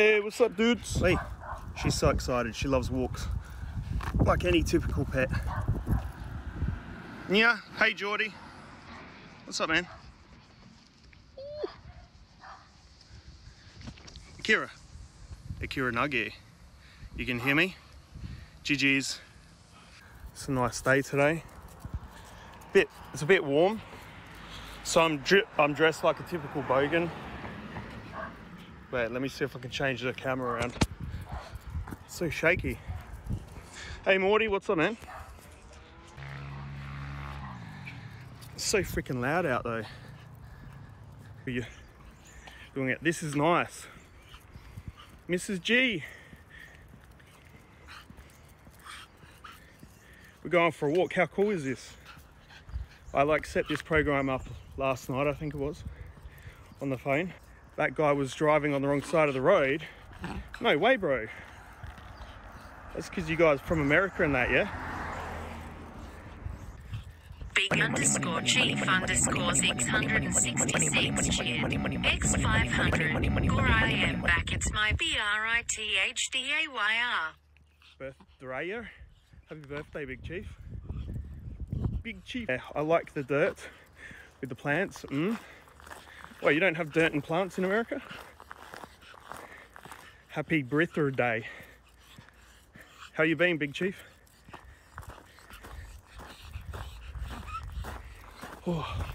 Hey, what's up, dudes? Hey, she's so excited. She loves walks, like any typical pet. Yeah. Hey, Geordie. What's up, man? Akira. Akira Nugget. You can hear me? GG's. It's a nice day today. Bit, it's a bit warm, so I'm I'm dressed like a typical bogan. Wait, let me see if I can change the camera around. It's so shaky. Hey Morty, what's up, man? It's so freaking loud out though. Are you doing it? This is nice. Mrs. G. We're going for a walk. How cool is this? I like set this program up last night, I think it was, on the phone. That guy was driving on the wrong side of the road. No way, bro. That's because you guys from America and that, yeah? Big underscore chief underscore 666 cheer. X500. Gore I am back. It's my B R I T H D A Y R. Birthday. Happy birthday, Big Chief. Big Chief. Yeah, I like the dirt with the plants. Mm. Well, you don't have dirt and plants in America? Happy birthday day. How you been, Big Chief? Oh.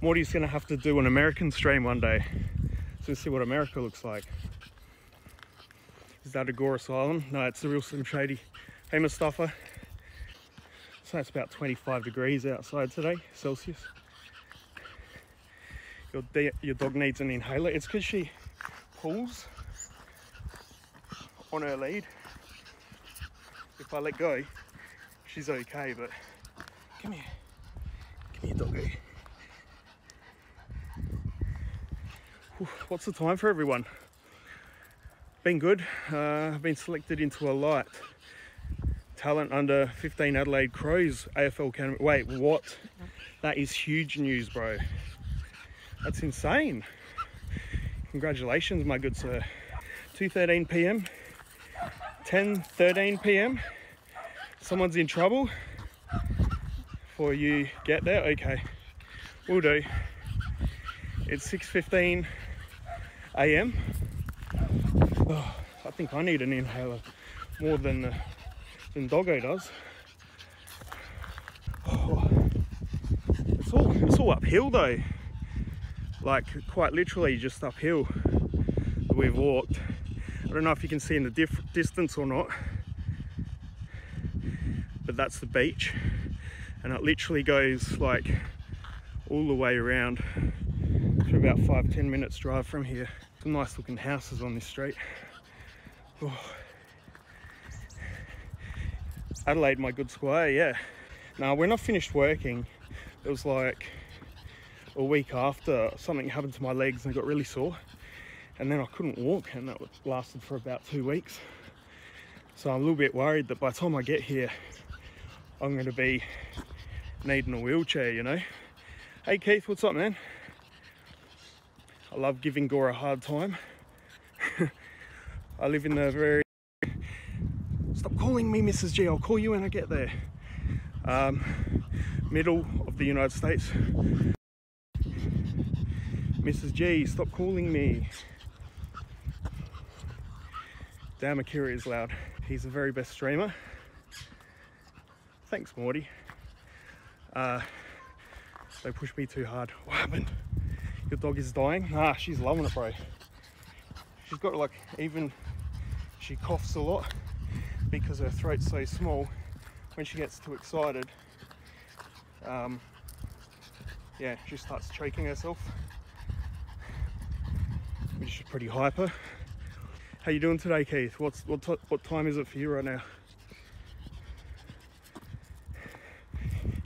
Morty's gonna have to do an American stream one day to see what America looks like. Is that Agora Asylum? No, it's the real Slim Shady. Hey Mustafa. So it's about 25 degrees outside today, Celsius. Your, your dog needs an inhaler. It's because she pulls on her lead. If I let go, she's okay, but come here. Come here, doggy. What's the time for everyone? Been good. Uh, I've been selected into a light talent under 15 Adelaide Crows AFL Academy. Wait, what? That is huge news, bro. That's insane. Congratulations, my good sir. 2:13 p.m. 10:13 p.m. Someone's in trouble. Before you get there, okay, we'll do. It's 6:15 a.m. Oh, I think I need an inhaler more than uh, than Doggo does. Oh, it's all it's all uphill though. Like quite literally just uphill that we've walked. I don't know if you can see in the distance or not, but that's the beach, and it literally goes like all the way around for about five ten minutes drive from here. Some nice looking houses on this street. Oh. Adelaide, my good squire, yeah. Now, when I finished working, it was like a week after something happened to my legs and got really sore. And then I couldn't walk, and that lasted for about two weeks. So I'm a little bit worried that by the time I get here, I'm going to be needing a wheelchair, you know. Hey Keith, what's up, man? I love giving Gore a hard time. I live in the very. Stop calling me Mrs. G. I'll call you when I get there. Um, middle of the United States. Mrs. G, stop calling me. Damn, Akira is loud. He's the very best streamer. Thanks, Morty. Uh, they push me too hard. What happened? Your dog is dying? Ah, she's loving it, bro. She's got like, even she coughs a lot because her throat's so small. When she gets too excited, um, yeah, she starts choking herself, is pretty hyper. How you doing today, Keith? What's what what time is it for you right now?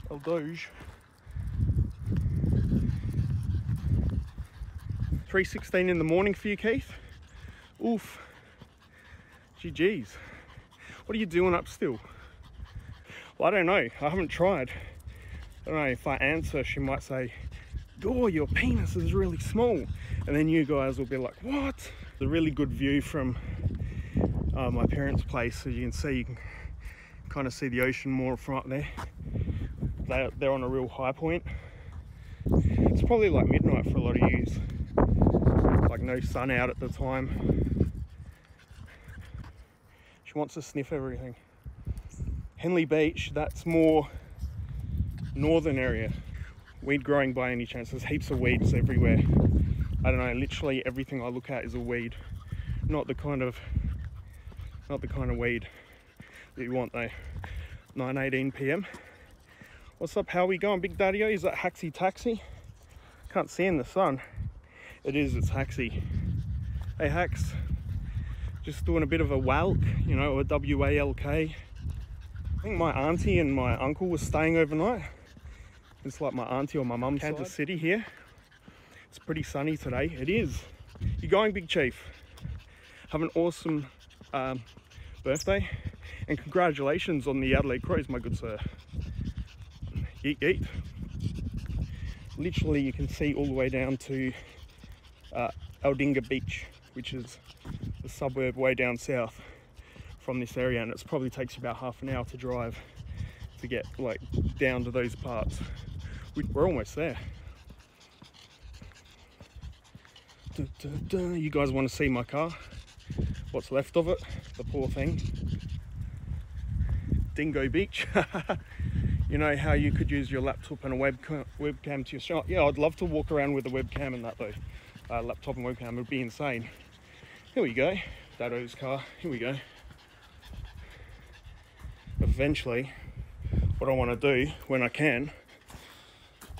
El Doge. 3.16 in the morning for you, Keith? Oof. GG's. What are you doing up still? Well, I don't know. I haven't tried. I don't know if I answer, she might say, oh, your penis is really small. And then you guys will be like, what? The really good view from uh, my parents' place. As you can see, you can kind of see the ocean more from up there. They're, they're on a real high point. It's probably like midnight for a lot of yous. Like no sun out at the time. She wants to sniff everything. Henley Beach, that's more northern area. Weed growing by any chance? There's heaps of weeds everywhere. I don't know, literally everything I look at is a weed. Not the kind of not the kind of weed that you want though. 9.18 p.m. What's up, how we going, Big Daddy? Is that Haxi Taxi? Can't see in the sun. It is, it's Haxi. Hey Hax, just doing a bit of a walk, you know, a W-A-L-K. I think my auntie and my uncle were staying overnight. It's like my auntie or my mum's Kansas City here. It's pretty sunny today. It is. You're going, Big Chief? Have an awesome um, birthday and congratulations on the Adelaide Crows, my good sir. Yeet yeet. Literally, you can see all the way down to uh, Aldinga Beach, which is the suburb way down south from this area, and it probably takes you about half an hour to drive to get like down to those parts. We're almost there. You guys want to see my car? What's left of it? The poor thing. Dingo Beach. you know how you could use your laptop and a webcam, webcam to your shot? Yeah, I'd love to walk around with a webcam and that though. Uh, laptop and webcam would be insane. Here we go. Dado's car. Here we go. Eventually, what I want to do when I can,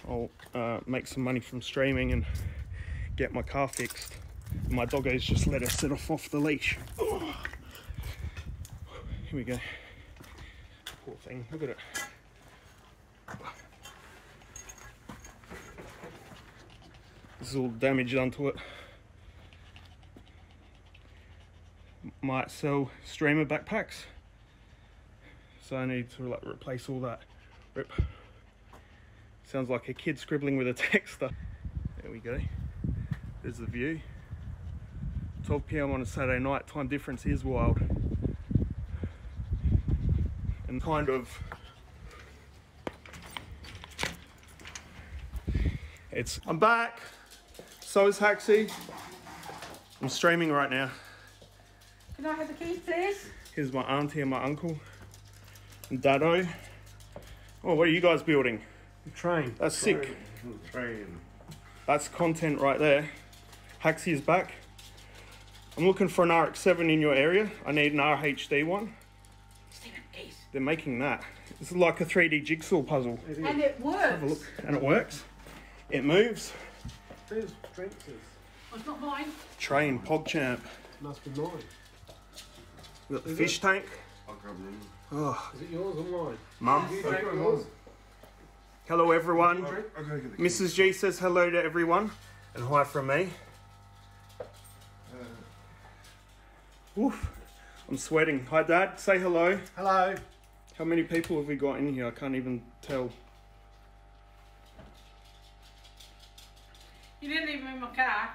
I'll uh, make some money from streaming and get my car fixed. My doggo's just let her sit off off the leash. Oh. Here we go. Poor thing. Look at it. This is all damage done to it. Might sell streamer backpacks. So I need to like replace all that. Rip. Sounds like a kid scribbling with a texter. There we go. There's the view. 12 p.m. on a Saturday night, time difference is wild. And kind of it's I'm back. So is Haxi. I'm streaming right now. Can I have the keys, please? Here's my auntie and my uncle. And Dado. Oh, what are you guys building? The Train. That's sick. Train. That's content right there. Haxi is back. I'm looking for an RX-7 in your area. I need an RHD one. Stephen, keys. They're making that. This is like a 3D jigsaw puzzle. It is. And it works. Have a look. And it works. It moves. There's drinks. Oh, it's not mine. Train, PogChamp. Must be mine. We got the Is fish tank. I'll come in. Oh, Is it yours or mine? mum. You drink yours. Hello, everyone. Drink? I'll go get the Mrs. G says hello to everyone. And hi from me. Oof. I'm sweating. Hi, Dad. Say hello. Hello. How many people have we got in here? I can't even tell. You didn't leave him in my car.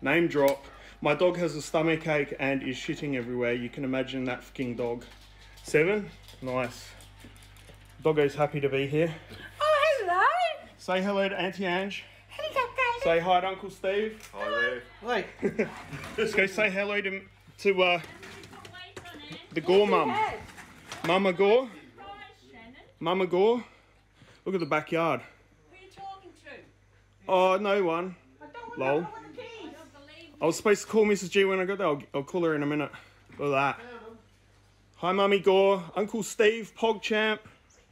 Name drop. My dog has a stomach ache and is shitting everywhere. You can imagine that fucking dog. Seven? Nice. Doggo's happy to be here. Oh, hello. Say hello to Auntie Ange. Hello, darling. Say hi to Uncle Steve. Hi there. Wait. Let's go say hello to to uh, the Gore mum. Mama Gore. Mama Gore. Look at the backyard. Who are you talking to? Oh, no one. I don't Lol. I was supposed to call Mrs. G when I got there. I'll, I'll call her in a minute. Look at that. Hi, Mummy Gore. Uncle Steve, PogChamp.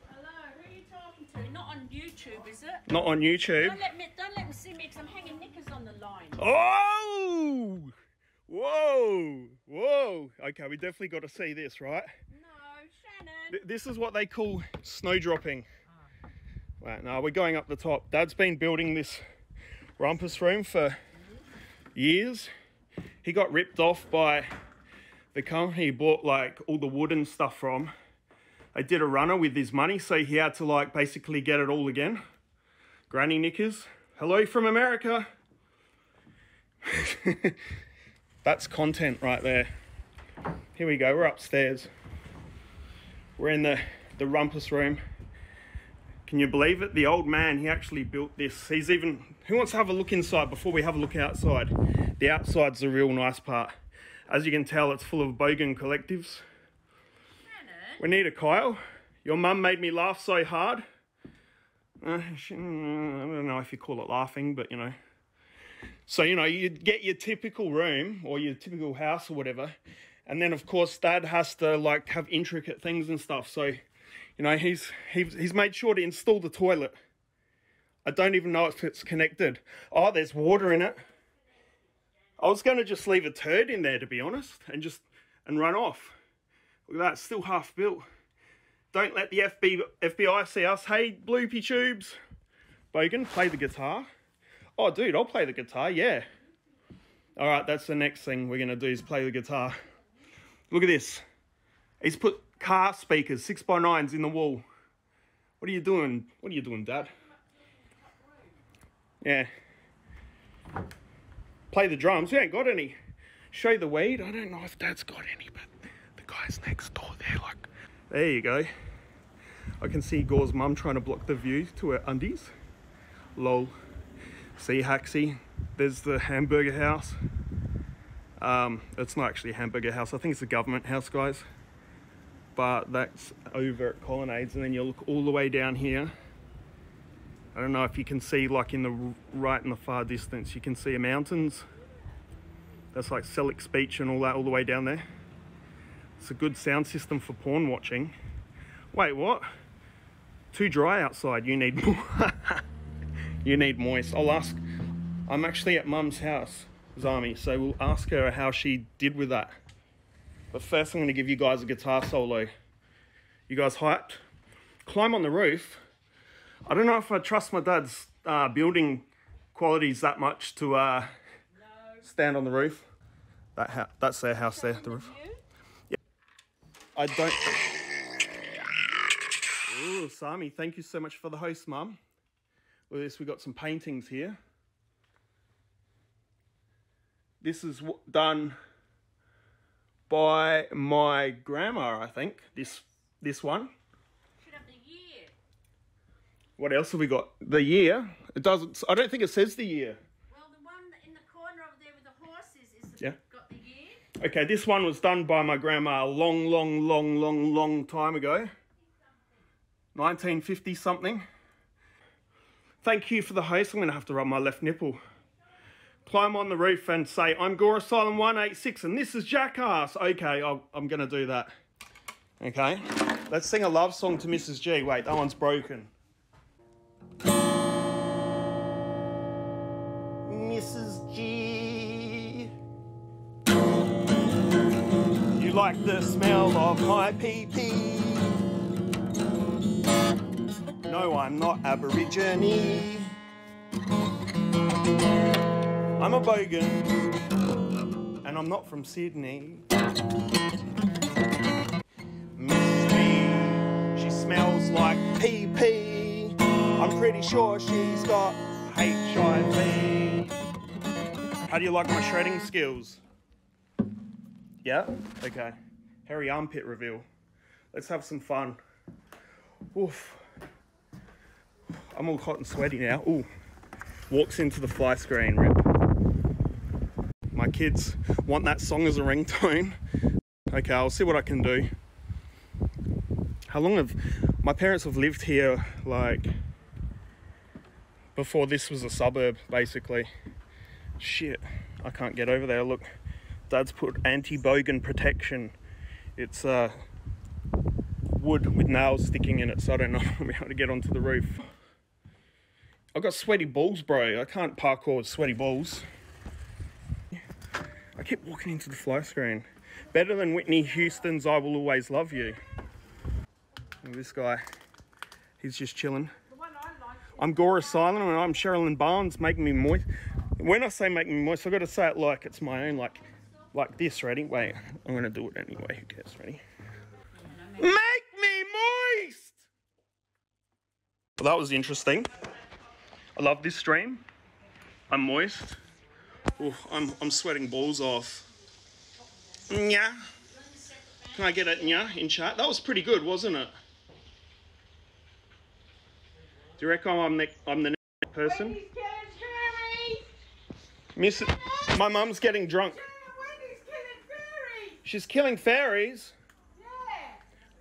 Hello, who are you talking to? Not on YouTube, is it? Not on YouTube. Don't let me, don't let me see me because I'm hanging knickers on the line. Oh! Whoa! Whoa! Okay, we definitely got to see this, right? No, Shannon. Th- This is what they call snow dropping. Ah. Right, now we're going up the top. Dad's been building this rumpus room for years. He got ripped off by the company he bought like all the wood and stuff from. They did a runner with his money, so he had to like basically get it all again. Granny knickers. Hello from America. That's content right there. Here we go, we're upstairs. We're in the, the rumpus room. Can you believe it? The old man, he actually built this. He's even, who wants to have a look inside before we have a look outside? The outside's the real nice part. As you can tell, it's full of bogan collectives. We need a Kyle. Your mum made me laugh so hard. Uh, she- I don't know if you call it laughing, but you know. So, you know, you get your typical room or your typical house or whatever. And then, of course, dad has to like have intricate things and stuff. So, you know, he's, he's, he's made sure to install the toilet. I don't even know if it's connected. Oh, there's water in it. I was going to just leave a turd in there, to be honest, and just, and run off. Look at that, still half built. Don't let the FB, FBI see us. Hey, Bloopy Tubes. Bogan, play the guitar. Oh, dude, I'll play the guitar, yeah. All right, that's the next thing we're going to do is play the guitar. Look at this. He's put car speakers, 6x9s in the wall. What are you doing? What are you doing, Dad? Yeah. Play the drums. We ain't got any. Show the weed. I don't know if Dad's got any, but the guys next door, they're like, there you go. I can see Gore's mum trying to block the view to her undies. Lol. See Haxie. There's the hamburger house. Um, it's not actually a hamburger house. I think it's a government house, guys. But that's over at Colonnades, and then you look all the way down here. I don't know if you can see, like in the right in the far distance, you can see mountains. That's like Sellicks Beach and all that, all the way down there. It's a good sound system for porn watching. Wait, what? Too dry outside. You need more. You need moist. I'll ask. I'm actually at Mum's house, Zami, so we'll ask her how she did with that. But first, I'm going to give you guys a guitar solo. You guys hyped? Climb on the roof. I don't know if I trust my dad's uh, building qualities that much to uh, stand on the roof. That ha- that's their house there, the roof. Yeah. I don't. Ooh, Sami, thank you so much for the host, Mum. With this, we've got some paintings here. This is done by my grandma, I think. This this one. Should have the year. What else have we got? The year. It doesn't. I don't think it says the year. Well, the one in the corner over there with the horses is the, Yeah. got the year. Okay, this one was done by my grandma a long, long, long, long, long time ago. 1950 something. Thank you for the host. I'm going to have to rub my left nipple. Climb on the roof and say, I'm Gore Asylum 186 and this is Jackass. Okay, I'll, I'm going to do that. Okay, let's sing a love song to Mrs. G. Wait, that one's broken. Mrs. G. You like the smell of my pee pee? No, I'm not Aborigine. I'm a bogan, and I'm not from Sydney. Miss she smells like pee pee. I'm pretty sure she's got HIV. How do you like my shredding skills? Yeah? Okay. Hairy armpit reveal. Let's have some fun. Oof. I'm all hot and sweaty now. Ooh. Walks into the fly screen, rip. My kids want that song as a ringtone. Okay, I'll see what I can do. How long have my parents have lived here like before this was a suburb basically. Shit, I can't get over there. Look, Dad's put anti-bogan protection. It's uh, wood with nails sticking in it, so I don't know if I'll be able to get onto the roof. I've got sweaty balls, bro. I can't parkour with sweaty balls. I keep walking into the fly screen. Better than Whitney Houston's I Will Always Love You. At this guy. He's just chilling. I'm Gore Asylum and I'm Sherilyn Barnes making me moist. When I say making me moist, I've got to say it like it's my own, like like this. Ready? Wait, I'm going to do it anyway. Who cares? Ready? Make me moist! Well, that was interesting. I love this stream. I'm moist. Ooh, I'm, I'm sweating balls off. Yeah. Can I get it yeah in chat? That was pretty good, wasn't it? Do you reckon I'm the, I'm the next person? Wendy's killing fairies! Miss, my mum's getting drunk. She's killing fairies. Yeah!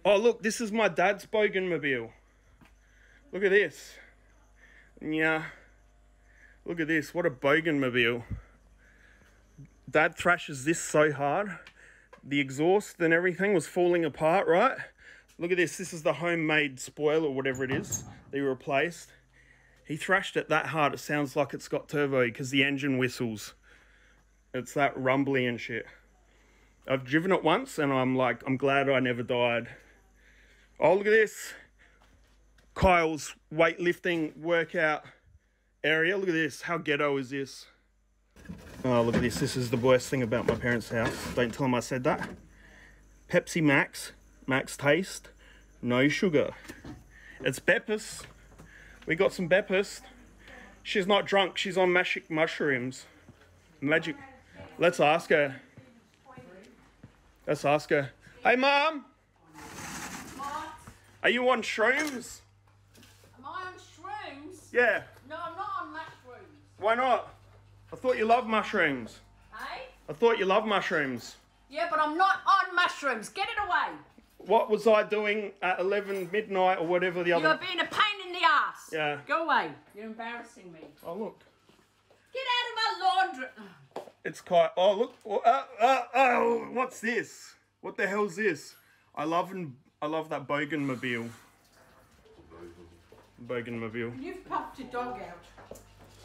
Oh, look, this is my dad's bogan mobile. Look at this. Yeah. Look at this. What a boganmobile. Dad thrashes this so hard. The exhaust and everything was falling apart, right? Look at this. This is the homemade spoiler, whatever it is they replaced. He thrashed it that hard it sounds like it's got turbo because the engine whistles. It's that rumbly and shit. I've driven it once and I'm like, I'm glad I never died. Oh, look at this. Kyle's weightlifting workout area. Look at this. How ghetto is this? Oh, look at this. This is the worst thing about my parents' house. Don't tell them I said that. Pepsi Max, max taste, no sugar. It's Beppis. We got some Beppis. She's not drunk. She's on magic mushrooms. Magic. Let's ask her. Let's ask her. Hey, Mom. Are you on shrooms? Am I on shrooms? Yeah. No, I'm not on mushrooms. Why not? I thought you loved mushrooms. Hey? I thought you loved mushrooms. Yeah, but I'm not on mushrooms. Get it away. What was I doing at 11 midnight or whatever the other... You're being a pain in the ass. Yeah. Go away. You're embarrassing me. Oh look, Get out of my laundry. it's quite. Oh look. Oh, uh, oh, what's this? What the hell's this? I love and I love that boganmobile. Boganmobile. You've popped your dog out.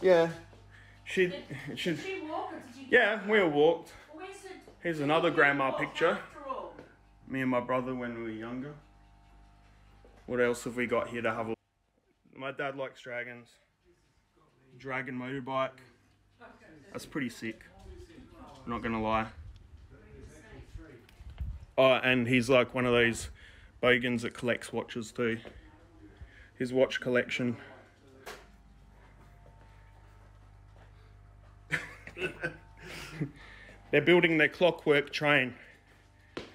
Yeah. She, Did she. she walk or did you? Yeah, we all walked. Where's it? Here's another grandma picture. Me and my brother when we were younger. What else have we got here to have a My dad likes dragons. Dragon motorbike. That's pretty sick. I'm not gonna lie. Oh, and he's like one of those bogans that collects watches too. His watch collection. They're building their clockwork train.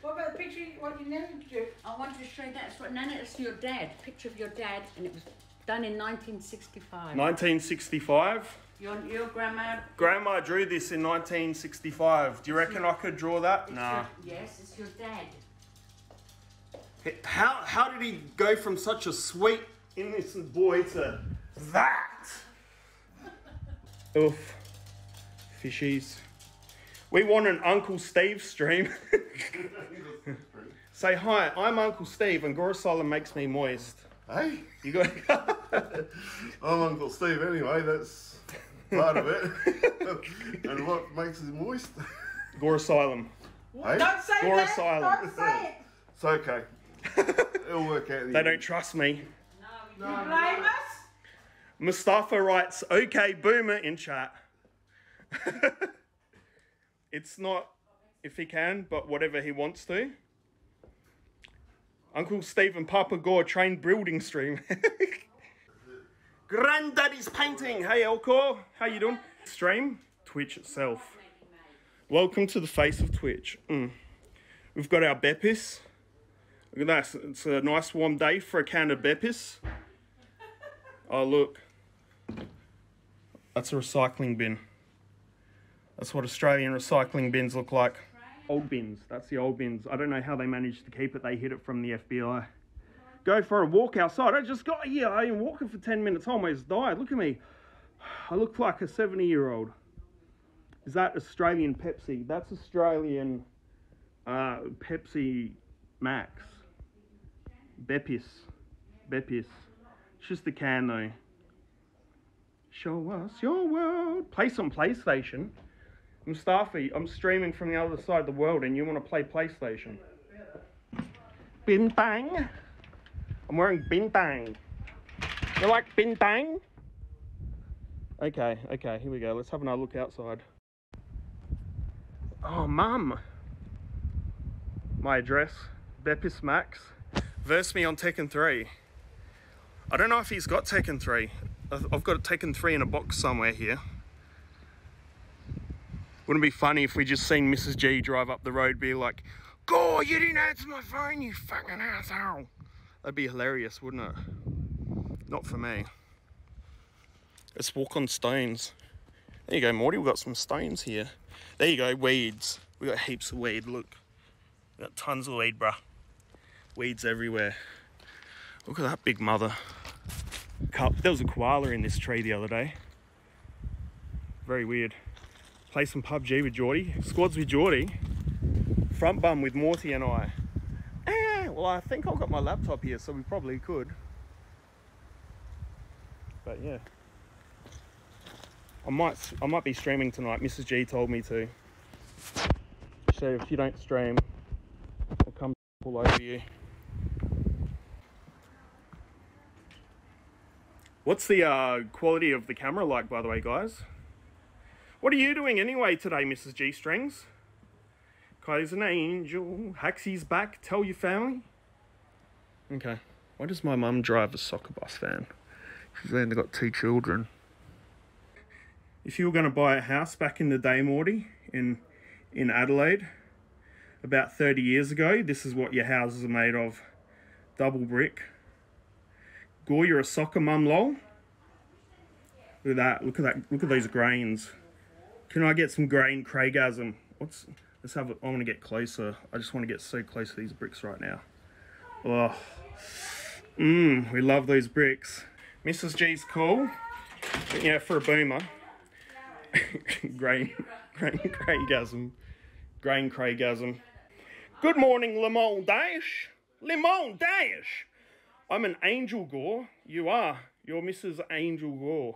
What about the picture what you never do? I want to show you that. It's what Nana, it's your dad. Picture of your dad, and it was done in 1965. 1965. Your your grandma. Grandma drew this in 1965. Do you reckon I could draw that? No. Nah. yes, it's your dad. How how did he go from such a sweet innocent boy to that? Oof. Fishies. We want an Uncle Steve stream. Say hi, I'm Uncle Steve and Gorosala makes me moist. Hey, You got I'm Uncle Steve anyway, that's part of it. and what makes it moist? Gorosylum. Hey, Don't say Or that! silent. Don't say it! it's okay. It'll work out. in the They end. don't trust me. You blame us? Mustafa writes, okay, boomer in chat. it's not if he can, but whatever he wants to. Uncle Steve and Papa Gore trained building stream. Granddaddy's painting. Hey Elcor, how you doing? Stream Twitch itself. Welcome to the face of Twitch. Mm. We've got our Beppis. Look at that. It's a nice warm day for a can of Beppis. Oh look. That's a recycling bin. That's what Australian recycling bins look like. Old bins. That's the old bins. I don't know how they managed to keep it. They hid it from the FBI. Go for a walk outside. I just got here. I've been walking for 10 minutes. I almost died. Look at me. I look like a 70 year old. Is that Australian Pepsi? That's Australian uh, Pepsi Max. Beppis. Beppis. It's just the can though. Show us your world. Play some PlayStation. Mustafi, I'm streaming from the other side of the world and you want to play PlayStation. Bintang. I'm wearing bintang. You like bintang? Okay, okay, here we go. Let's have another look outside. Oh, mum. My address, Beppis Max. Verse me on Tekken 3. I don't know if he's got Tekken 3. I've got Tekken 3 in a box somewhere here. Wouldn't it be funny if we just seen Mrs. G drive up the road, be like, "Gore, you didn't answer my phone, you fucking asshole." That'd be hilarious, wouldn't it? Not for me. Let's walk on stones. There you go, Morty. We've got some stones here. There you go, weeds. We got heaps of weed. Look, we got tons of weed, bruh. Weeds everywhere. Look at that big mother. Cup. There was a koala in this tree the other day. Very weird. Play some PUBG with Geordie. Squads with Geordie. Front bum with Morty and I. Eh, well, I think I've got my laptop here, so we probably could. But yeah. I might I might be streaming tonight. Mrs. G told me to. So if you don't stream, I'll come all over you. What's the uh, quality of the camera like, by the way, guys? What are you doing anyway today, Mrs. G Strings? Kai's an angel. Haxie's back. Tell your family. Okay. Why does my mum drive a soccer bus van? She's only got two children. If you were going to buy a house back in the day, Morty, in in Adelaide, about 30 years ago, this is what your houses are made of. Double brick. Gore, you're a soccer mum, lol. Look at that. Look at that. Look at those grains. Can I get some grain Craigasm? What's let's have it. I want to get closer. I just want to get so close to these bricks right now. Oh. Mmm, we love those bricks. Mrs. G's cool. Yeah, for a boomer. grain, grain Craigasm. Grain Craigasm. Good morning, Lemon Dash. Lemon Dash. I'm an Angel Gore. You are. You're Mrs. Angel Gore.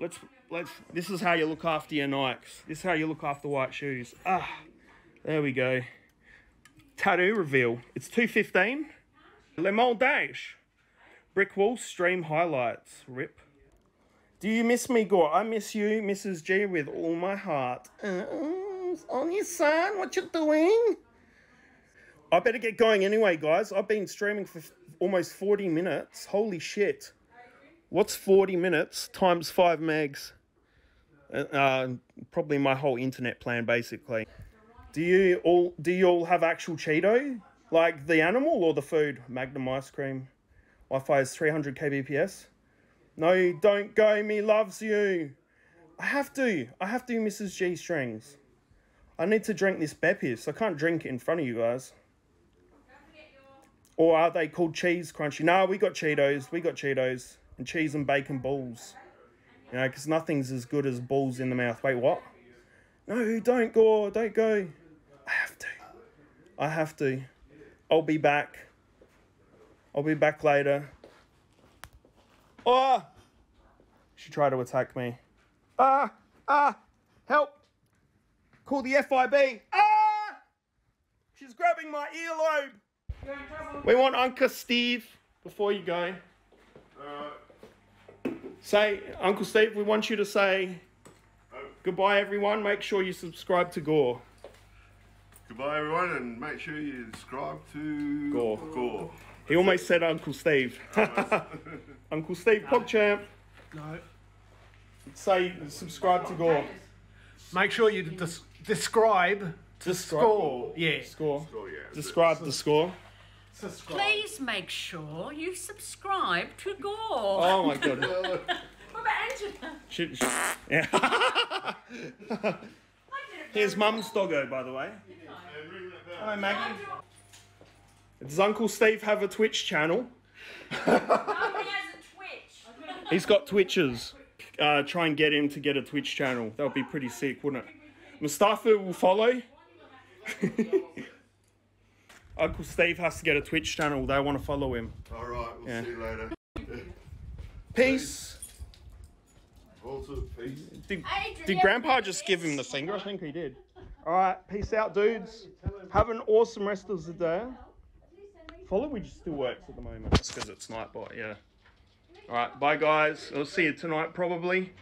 Let's let's. This is how you look after your Nikes. This is how you look after white shoes. Ah, there we go. Tattoo reveal. It's two fifteen. Lemon Dash. Brick wall stream highlights. Rip. Do you miss me, Gore? I miss you, Mrs. G, with all my heart. Uh, on your son, what you doing? I better get going anyway, guys. I've been streaming for almost 40 minutes. Holy shit. What's 40 minutes times 5 megs? Uh, uh, probably my whole internet plan, basically. Do you all do you all have actual Cheeto? Like the animal or the food? Magnum ice cream. Wi-Fi is 300 kbps. No, don't go. Me loves you. I have to. I have to, Mrs. G strings. I need to drink this Beppis. I can't drink it in front of you guys. Or are they called cheese crunchy? No, we got Cheetos. We got Cheetos and cheese and bacon balls. You know, because nothing's as good as balls in the mouth. Wait, what? No, don't go. Don't go. I have to. I have to. I'll be back. I'll be back later. Oh! She tried to attack me. Ah! Ah! Help! Call the FIB. Ah! She's grabbing my earlobe. You're in trouble. We want Uncle Steve before you go. Uh. Say, Uncle Steve, we want you to say oh. goodbye, everyone. Make sure you subscribe to Gore. Goodbye, everyone, and make sure you subscribe to Gore. Gore. He almost said Uncle Steve. Uncle Steve, PogChamp. No. Say subscribe to Gore. Make sure you des- describe to Describe- score. Yeah. Score. Oh, yeah. Describe the score. Subscribe. Please make sure you subscribe to Gore. Oh my god. What about Angela? She- she- yeah. Here's Mum's doggo, by the way. Hi, Maggie. Does Uncle Steve have a Twitch channel? Nobody has a Twitch. He's got Twitches. Uh, try and get him to get a Twitch channel. That would be pretty sick, wouldn't it? Mustafa will follow. Uncle Steve has to get a Twitch channel. They want to follow him. All right, we'll Yeah. see you later. Peace. Also, peace. Did, did Grandpa just give him the finger? I think he did. All right, peace out, dudes. Have an awesome rest of the day. Follow we just still works at the moment. That's because it's night, Nightbot, yeah. All right, bye guys. I'll see you tonight probably.